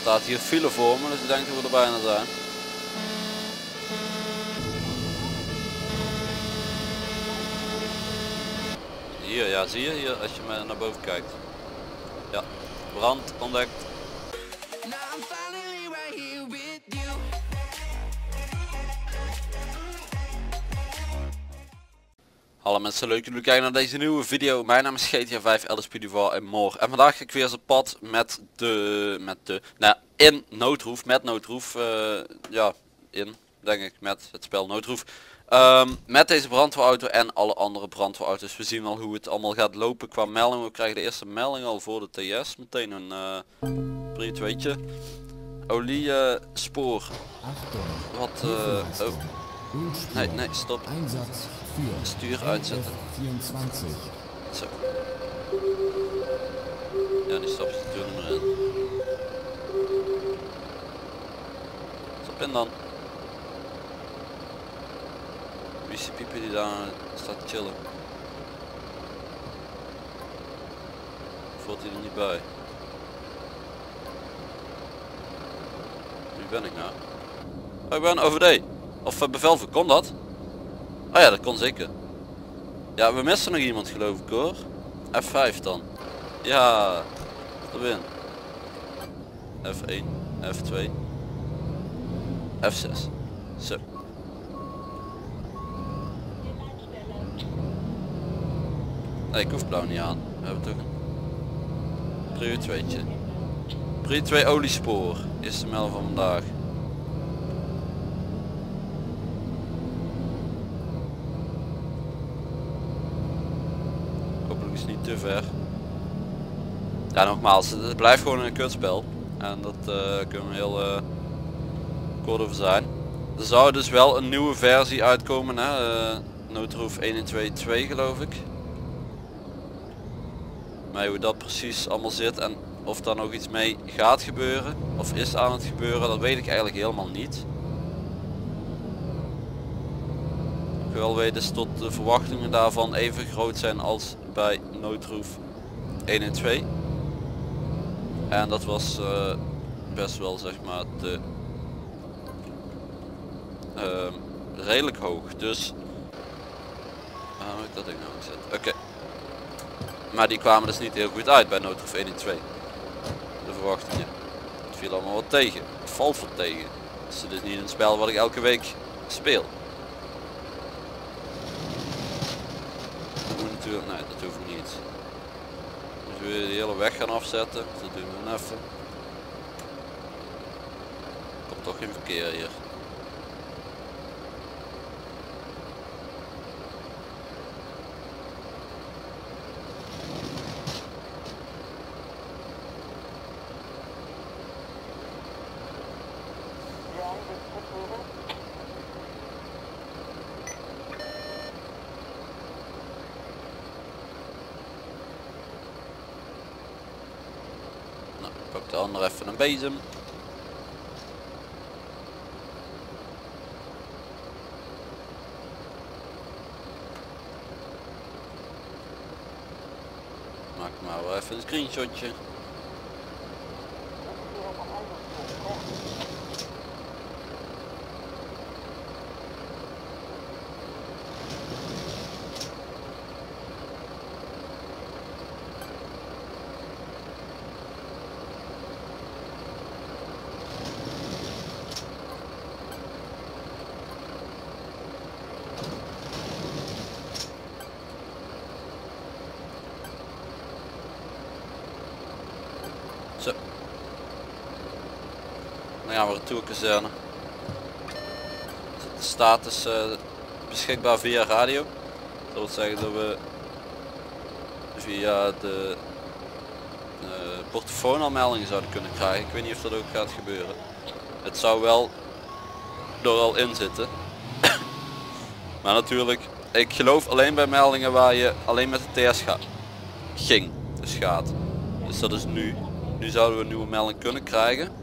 staat hier file voor me, dus ik denk dat we er bijna zijn. Hier, ja zie je hier als je naar boven kijkt. Ja, brand ontdekt. Hallo mensen, leuk jullie kijken naar deze nieuwe video. Mijn naam is GTA 5 LSP Duval en Moor. En vandaag ga ik weer eens op pad met de, met de, nou in noodroef, met noodroef, eh, ja, in, denk ik, met het spel noodroef. Ehm, met deze brandweerauto en alle andere brandweerauto's. We zien al hoe het allemaal gaat lopen qua melding. We krijgen de eerste melding al voor de TS. Meteen een uh, brief, weet je. Olie eh, spoor. Wat, eh, oh, Ölspur. nee, nee, stop. Einsatz 4. Stuur uitzetten. 24. Zo. Ja, die stap je toen maar in. Stap in dan. Wie is die pieper die daar staat chillen? Hoort hij er niet bij? Wie ben ik nou? Ik ben OVD. Of uh, bevelver, kon dat? Oh ja, dat kon zeker. Ja, we missen nog iemand geloof ik hoor. F5 dan. Ja, er win. F1, F2, F6. Zo. Nee, ik hoef blauw niet aan. We hebben toch een prio 2'tje. Prio 2 oliespoor melding van vandaag. Ver. Ja nogmaals, het blijft gewoon een kutspel. En dat eh, kunnen we heel uh, kort over zijn. Er zou dus wel een nieuwe versie uitkomen, hè? Uh, Noodroof 1.2.2 geloof ik. Maar hoe dat precies allemaal zit en of daar nog iets mee gaat gebeuren of is aan het gebeuren, dat weet ik eigenlijk helemaal niet. Wil weten is tot de verwachtingen daarvan even groot zijn als bij Noodroof 1 en 2. En dat was eh, best wel zeg maar de ehm, redelijk hoog. Dus waarom heb ik dat ding nou gezet? Oké. Maar die kwamen dus niet heel goed uit bij Noodroof 1 en 2. De verwachtingen. Het viel allemaal wat tegen. Het valt wat tegen. Dus het is niet een spel wat ik elke week speel. Nee dat hoeft niet. Dus we de hele weg gaan afzetten. Dat doen we dan even. Komt toch geen verkeer hier. Nou, pak de ander even een bezem. Maak maar wel even een screenshotje. Dan gaan we retour kazerne. De status eh, beschikbaar via radio. Dat wil zeggen dat we via de uh, al meldingen zouden kunnen krijgen. Ik weet niet of dat ook gaat gebeuren. Het zou wel er al in zitten. maar natuurlijk, ik geloof alleen bij meldingen waar je alleen met de TS gaat. Ging, dus gaat. Dus dat is nu. Nu zouden we een nieuwe melding kunnen krijgen.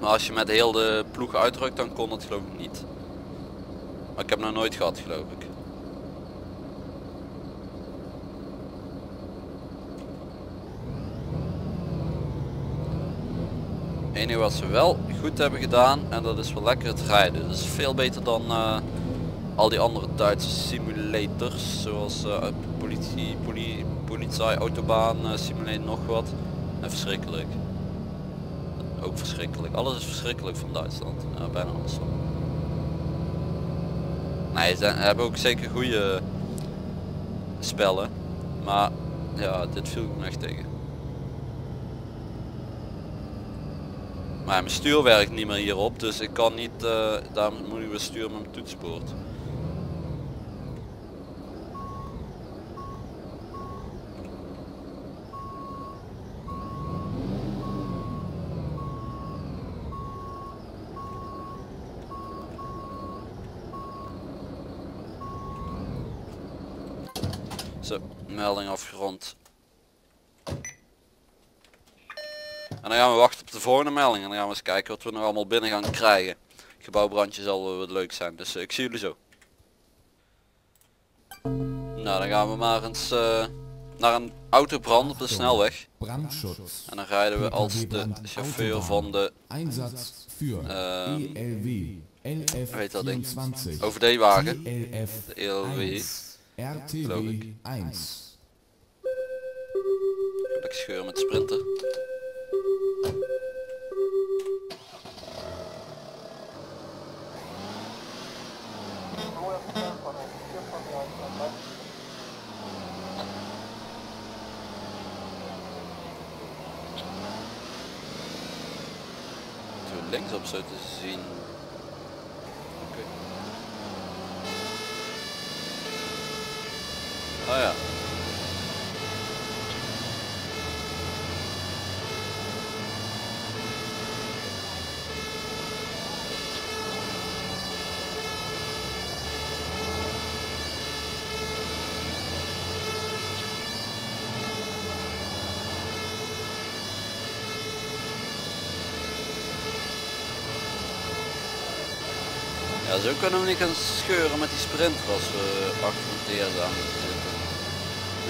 Maar als je met heel de ploeg uitrukt dan kon het geloof ik niet. Maar ik heb nog nooit gehad geloof ik. enige wat ze wel goed hebben gedaan en dat is wel lekker het rijden. Dat is veel beter dan eh, al die andere Duitse simulators zoals eh, politie, poli, politie, autobaan, eh, simulator nog wat. En verschrikkelijk. Ook verschrikkelijk. Alles is verschrikkelijk van Duitsland. Ja, bijna andersom. Nee, ze hebben ook zeker goede spellen. Maar ja, dit viel me echt tegen. Maar mijn stuur werkt niet meer hierop, dus ik kan niet, eh daarom moet ik weer sturen met mijn toetsenbord. Zo, melding afgerond. En dan gaan we wachten op de volgende melding en dan gaan we eens kijken wat we nog allemaal binnen gaan krijgen. Gebouwbrandje zal wel wat leuk zijn, dus eh, ik zie jullie zo. Nou, dan gaan we maar eens eh, naar een autobrand op de snelweg. En dan rijden we als de chauffeur van de Ähm, ELW weet dat ding? LF24 OVD-wagen. ELF De ELW. 1 geloof RTW ik. 1 Ik scheur met. Zo linksop zo te zien. Oké. Ah ja. Ja, zo kunnen we niet gaan scheuren met die sprinter als we achter TS aan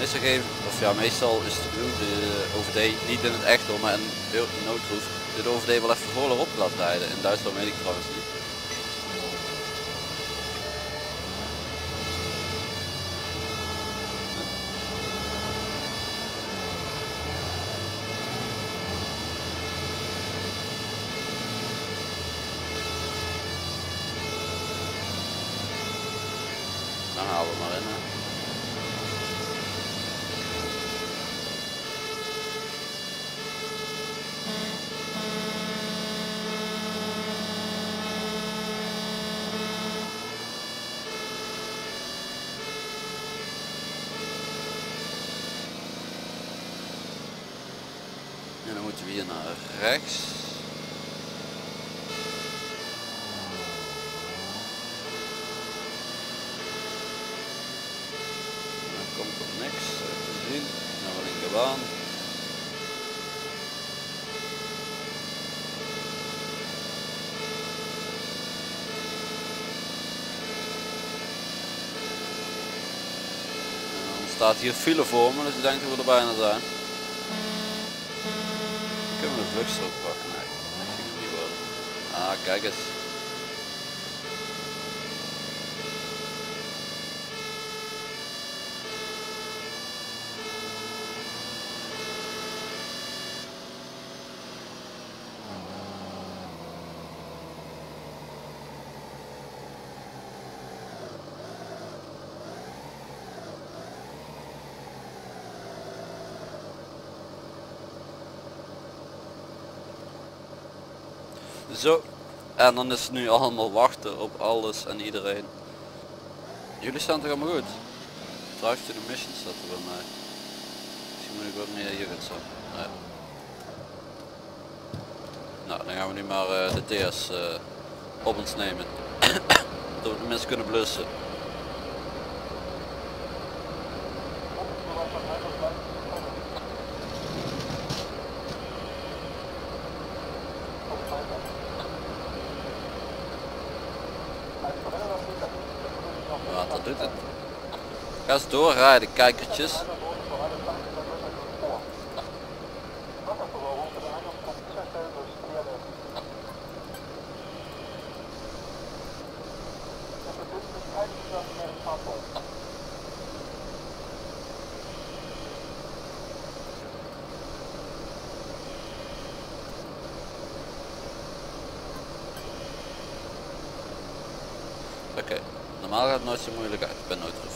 geven, of ja, meestal is de OVD niet in het echt in de noodroef de OVD wel even voorop laat rijden. In Duitsland weet ik trouwens niet. Dan halen we maar in. Hè. En dan moeten we naar rechts. Dan komt er niks te zien. Naar de linkerbaan. Staat hier file voor me, dus ik denk dat we er bijna zijn. Kunnen we de vluchtstrook pakken? Nee, dat ging het niet worden. Ah, kijk eens. Zo. En dan is het nu allemaal wachten op alles en iedereen. Jullie staan toch allemaal goed? Drive to the mission staat er bij mij. Misschien moet ik ook niet hier gaan staan. Nou, dan gaan we nu maar eh, de TS eh, op ons nemen. Dat we de mensen kunnen blussen. Wat dat doet het. Ga eens doorrijden, kijkertjes. Okay normaal gaat het nooit zo moeilijk uit bij noodruf.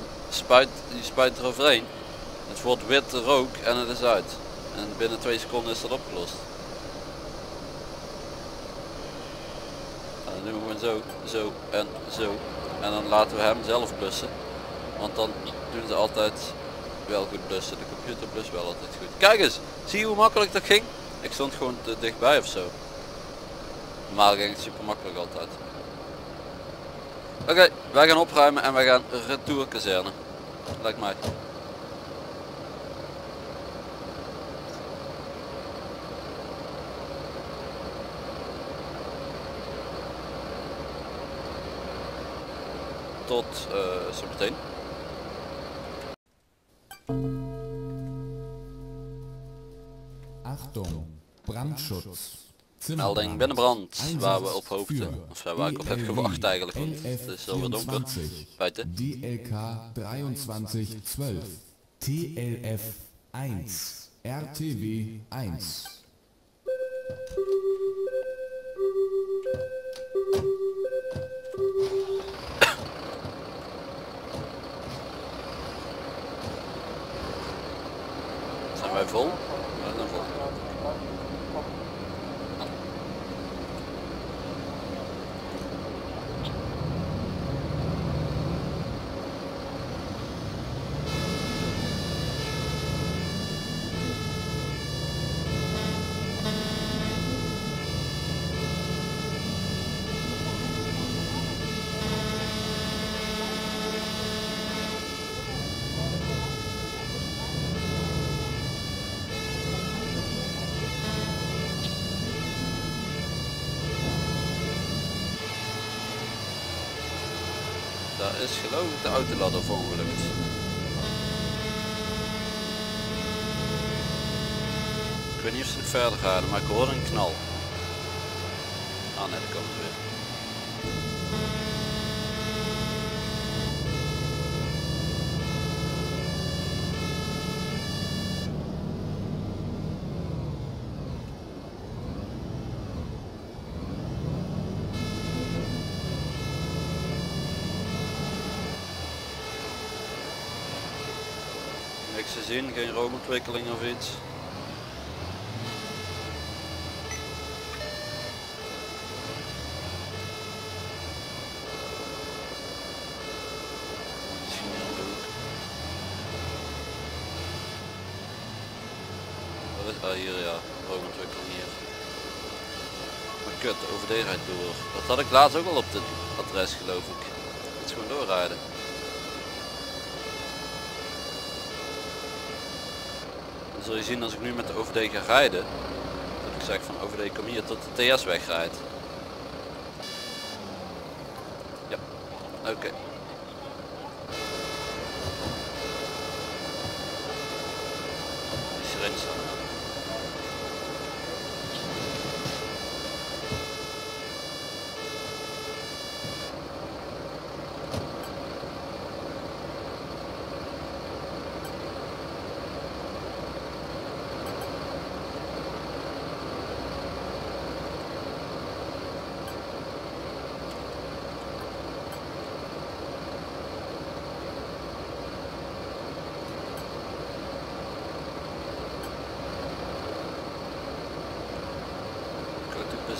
spuit, je spuit eroverheen. Het wordt wit rook en het is uit. En binnen twee seconden is dat opgelost. En dan doen we zo, zo en zo. En dan laten we hem zelf blussen. Want dan doen ze altijd wel goed blussen. De computer blust wel altijd goed. Kijk eens, zie je hoe makkelijk dat ging? Ik stond gewoon te dichtbij of zo. Normaal ging het super makkelijk altijd. Oké, wij gaan opruimen en wij gaan retour kazerne. Lijkt mij. Tot uh, zo meteen. Achtung, Brandschutz. Melding binnenbrand, waar we op hoopten. Of ja, waar ik op heb gewacht eigenlijk, want het is alweer donker. Buiten. DLK 2312, TLF 1, RTW 1. Zijn wij vol? Vol. is geloof ik de autoladder verongelukt. Ik weet niet of ze nog verder gaan, maar ik hoorde een knal. Ah nee, daar komen weer. Te zien, geen rookontwikkeling of iets. De ah hier ja, rookontwikkeling hier. Maar kut, de OVD rijdt door. Dat had ik laatst ook al op dit adres geloof ik. Het is gewoon doorrijden. Dan zul je zien als ik nu met de OVD ga rijden. Dat ik zeg van OVD kom hier tot de TS wegrijdt. Ja, oké.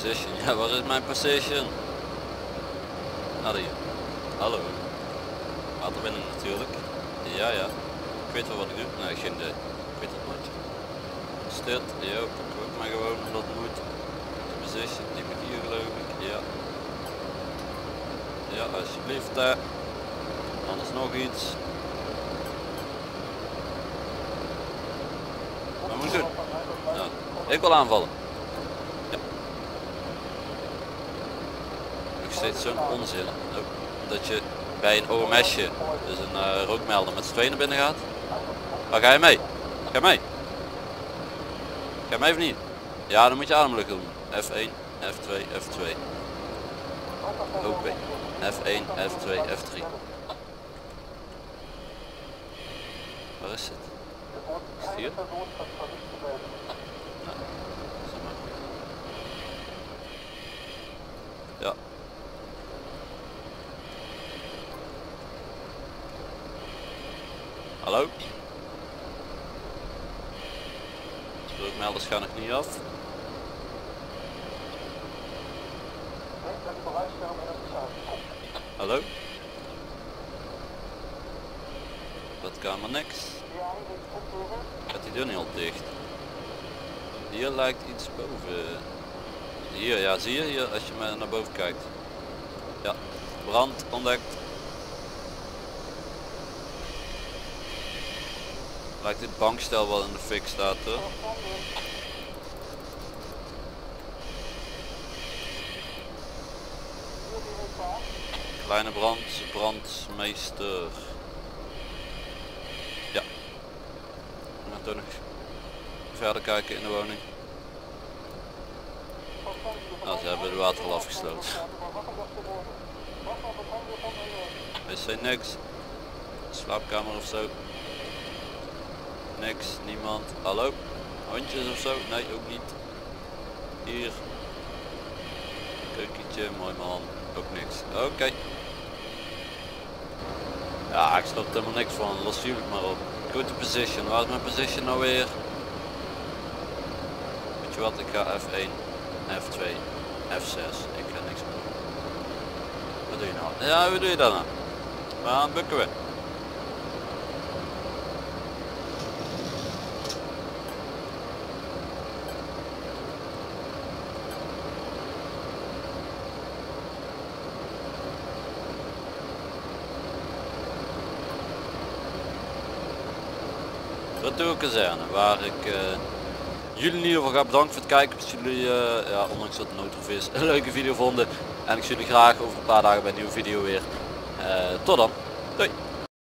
Position. Ja, waar is mijn position? Hier. Hallo. Waterwinning natuurlijk. Ja, ja. Ik weet wel wat ik doe. Nee, geen idee. Ik weet het nooit. Stil. Ja, ook maar gewoon het moet. Position. Die moet hier geloof ik. Ja. Ja, alsjeblieft. Hè. Anders nog iets. Wat moet ik doen? Ja. Ik wil aanvallen. Ja. Nog steeds zo'n onzin. Dat je bij een OMS'je, dus een eh, rookmelder met z'n tweeën naar binnen gaat. Waar ga je mee? Ga mee? Ga mee of niet? Ja, dan moet je ademlucht doen. F1, F2, F2. OP. F1, F2, F3. Waar is het? Is het hier? Nou, zeg maar. Ja. Hallo? De melders gaan nog niet af. Hallo? Dat kan maar niks. Gaat die deur niet al dicht? Hier lijkt iets boven. Hier, ja zie je hier als je naar boven kijkt. Ja, brand ontdekt. Lijkt dit bankstel wel in de fik staat hoor. Kleine brand, brandmeester. Ja. We gaan toch nog verder kijken in de woning. Nou, ze hebben de water al afgesloten. Wc niks. Slaapkamer of zo. Niks, niemand. Hallo? Hondjes of zo? Nee, ook niet. Hier. Keukentje, mooi man. Ook niks. Oké. Ja, ik snap er helemaal niks van. Los jullie maar op. Go to position. Waar is mijn position nou weer? Weet je wat, ik ga F1, F2, F6. Ik ga niks meer doen. Wat doe je nou? Ja, hoe doe je dat nou? Bukken we? Retourkazerne, waar ik eh, jullie in ieder geval ga bedanken voor het kijken. Dat jullie, eh, ja, ondanks dat het noodroef is, een leuke video vonden. En ik zie jullie graag over een paar dagen bij een nieuwe video weer. Eh, tot dan.